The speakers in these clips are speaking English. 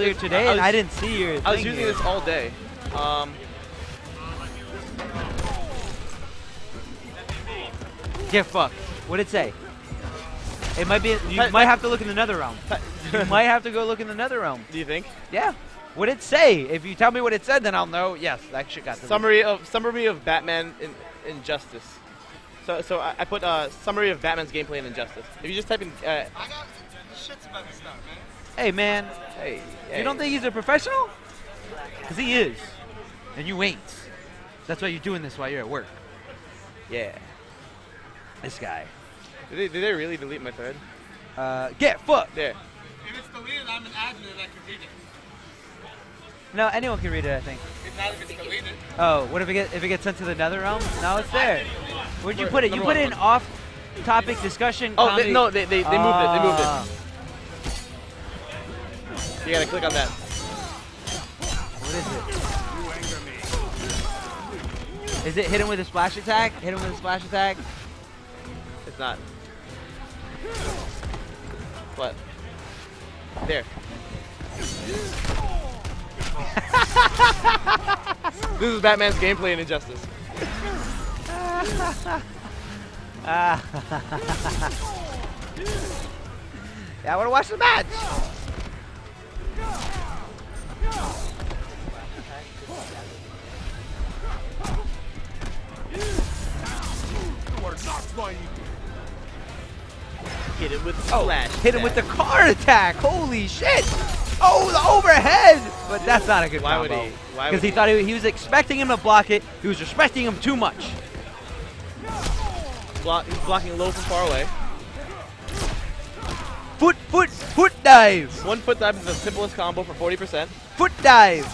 earlier today, I and I didn't see your. I was using here. this all day. Um, Get fucked. What'd it say? It might be. You Ty- might have to look in the nether realm. you might have to go look in the nether realm. do you think? Yeah. What'd it say? If you tell me what it said, then I'll know. Yes, that shit got deleted. Summary of summary of Batman in Injustice. So so I, I put uh, summary of Batman's gameplay in Injustice. If you just type in, uh, I got shits about this stuff, man. Hey man, hey, you don't think he's a professional? Cause he is, and you ain't. That's why you're doing this while you're at work. Yeah. This guy. Did they, did they really delete my thread? Uh, get fucked. There. If it's deleted, I'm an admin and I can read it. No, anyone can read it. I think. If not, if it's deleted. Oh, what if it get if it gets sent to the nether realm? No, it's there. Where'd you put it? You put it in off-topic discussion. Oh they, no, they, they, they moved it. They moved it. You gotta click on that. What is it? Is it hit him with a splash attack? Hit him with a splash attack? It's not. What? There. this is Batman's gameplay in Injustice. Ah. yeah, I want to watch the match. Hit it with the Oh, hit him with the oh, car attack. Holy shit. Oh, the overhead. But that's not a good Why would he? Why Because would he thought he, he was expecting him to block it. He was respecting him too much. Block, he's blocking low from far away. Foot, foot, foot dive. One foot dive is the simplest combo for 40%. Foot dive.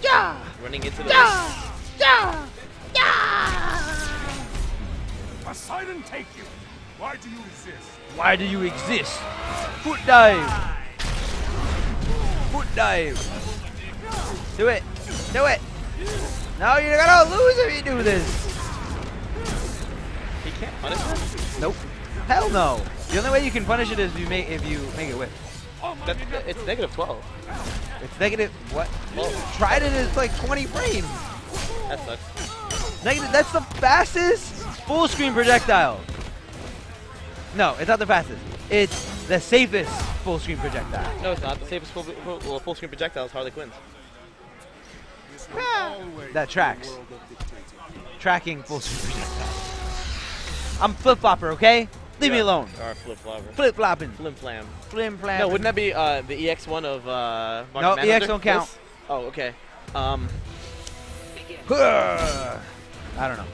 Yeah. Running into the Yeah. Yeah. Yeah. Poseidon take you! Why do you exist? Why do you exist? Foot dive. Foot dive. Do it. Do it. No, you're gonna lose if you do this. He punish him? Nope. Hell no. The only way you can punish it is if you make if you make it whip. That, it's negative 12. It's negative. What? Well, Trident is like 20 frames. that sucks. Negative. That's the fastest full screen projectile. No, it's not the fastest. It's the safest full screen projectile. No, it's not. The safest full, full, full screen projectile is Harley Quinn's. Ah, that tracks. Tracking full screen projectile. I'm flip flopper, okay? Leave me alone. Or flip flopper. Flip flopping. Flim flam. Flim flam. No, wouldn't that be uh, the EX1 of uh, Martian No, Manhunter? EX don't count. Oh, okay. Um, I don't know.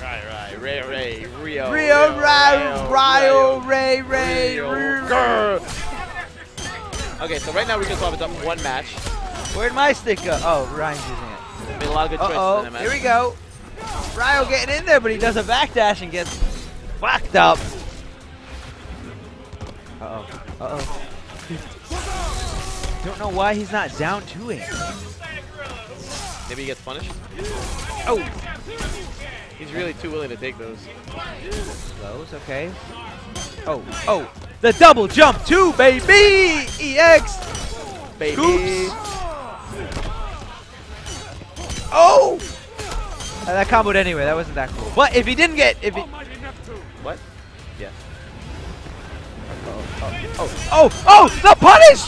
right, right, Ray, Ray, Rio, Rio, Rio, Rio, Ray, Ray, Rio, Rio. Okay, so right now we just have done one match. Where'd my stick go? Oh, Ryan's using it. Made a lot of good choices Uh in that oh, match. here we go. Riyo getting in there, but he does a backdash and gets fucked up. Uh oh. Uh oh. Don't know why he's not down to it. Maybe he gets punished. Oh, He's really too willing to take those. close. Okay. Oh, oh, the double jump too, baby. Ex. Baby. Oops. Oh. Uh, that comboed anyway. That wasn't that cool. But if he didn't get, if he, What? Yeah. oh, oh, oh, the punish,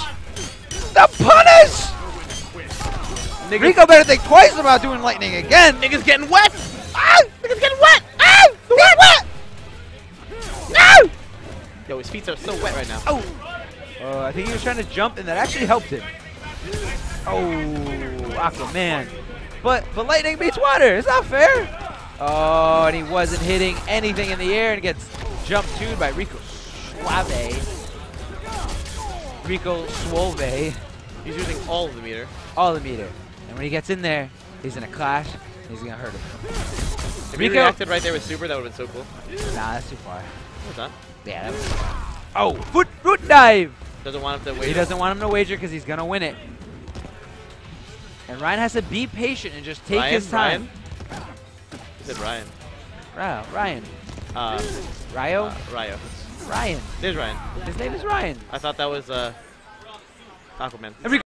the punish. Niggas, Rico better think twice about doing lightning again. niggas getting wet. Ah! Nigga's getting wet! Ah! Get wet! No! Yo, his feet are so wet right now. Oh! Oh, I think he was trying to jump, and that actually helped him. Oh, Aquaman. But but lightning beats water. It's not fair. Oh, and he wasn't hitting anything in the air, and gets jumped to by Rico Suave. Rico Suave. He's using all of the meter. All the meter. And when he gets in there, he's in a clash. He's gonna hurt him. If he Rico- reacted right there with super, that would have been so cool. Nah, that's too far. It's not. Yeah, that was. Oh, foot foot dive. Doesn't want him to wait. He doesn't want him to wager because he's gonna win it. And Ryan has to be patient and just take Ryan? his time. Ryan? He said Ryan. Wow, Ryan. Uh, Riyo? uh, Riyo. Ryan. There's Ryan. His name is Ryan. I thought that was uh, Aquaman. We